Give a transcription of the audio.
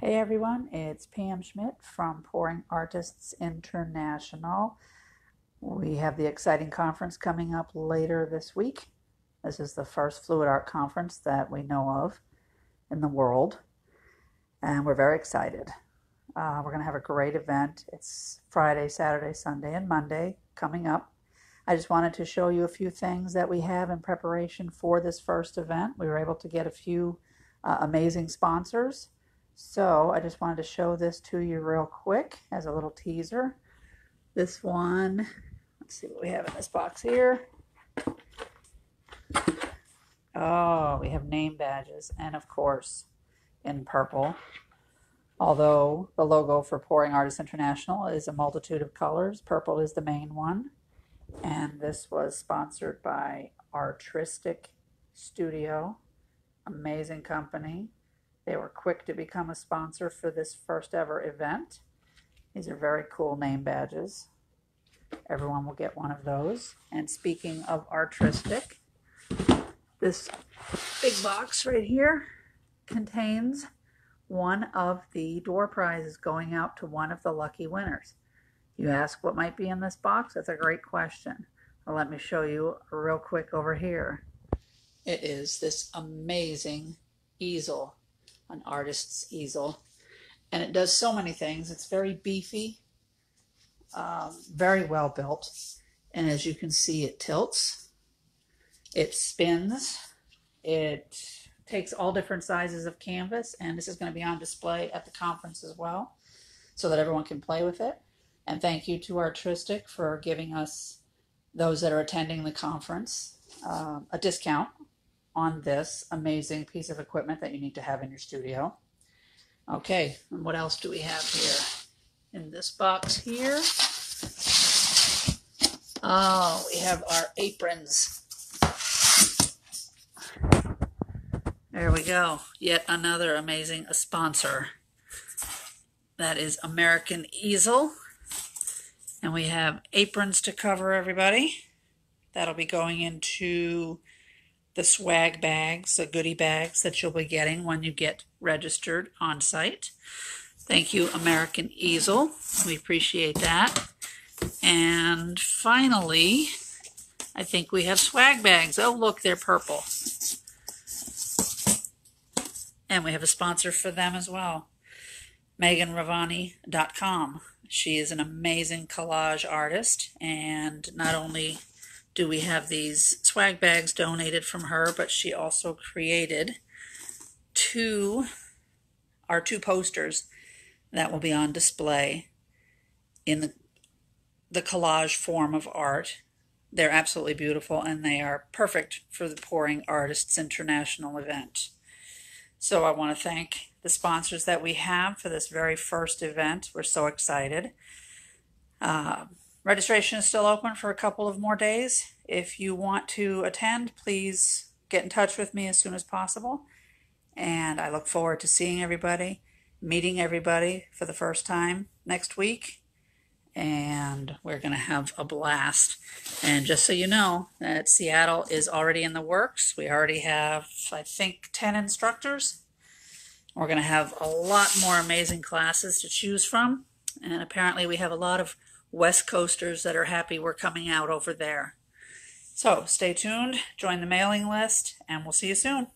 Hey everyone, it's Pam Schmidt from Pouring Artists International. We have the exciting conference coming up later this week. This is the first fluid art conference that we know of in the world, and we're very excited. Uh, we're going to have a great event. It's Friday, Saturday, Sunday, and Monday coming up. I just wanted to show you a few things that we have in preparation for this first event. We were able to get a few uh, amazing sponsors. So I just wanted to show this to you real quick as a little teaser. This one, let's see what we have in this box here. Oh, we have name badges and of course in purple. Although the logo for Pouring Artists International is a multitude of colors, purple is the main one. And this was sponsored by Artristic Studio, amazing company. They were quick to become a sponsor for this first ever event. These are very cool name badges. Everyone will get one of those. And speaking of Artristic, this big box right here contains one of the door prizes going out to one of the lucky winners. You ask what might be in this box? That's a great question. Well, let me show you real quick over here. It is this amazing easel an artist's easel. And it does so many things. It's very beefy, um, very well built. And as you can see, it tilts, it spins, it takes all different sizes of canvas. And this is going to be on display at the conference as well so that everyone can play with it. And thank you to Artristic for giving us, those that are attending the conference, uh, a discount on this amazing piece of equipment that you need to have in your studio. Okay, and what else do we have here? In this box here, oh, we have our aprons. There we go. Yet another amazing sponsor. That is American Easel. And we have aprons to cover everybody. That'll be going into the swag bags, the goodie bags that you'll be getting when you get registered on site. Thank you, American Easel. We appreciate that. And finally, I think we have swag bags. Oh, look, they're purple. And we have a sponsor for them as well, MeganRavagni.com. She is an amazing collage artist, and not only do we have these swag bags donated from her, but she also created two, our two posters that will be on display in the, the collage form of art. They're absolutely beautiful and they are perfect for the Pouring Artists International event. So I want to thank the sponsors that we have for this very first event. We're so excited. Uh, Registration is still open for a couple of more days. If you want to attend, please get in touch with me as soon as possible. And I look forward to seeing everybody, meeting everybody for the first time next week. And we're going to have a blast. And just so you know, that Seattle is already in the works. We already have, I think, 10 instructors. We're going to have a lot more amazing classes to choose from. And apparently, we have a lot of West Coasters that are happy we're coming out over there. So stay tuned, join the mailing list, and we'll see you soon.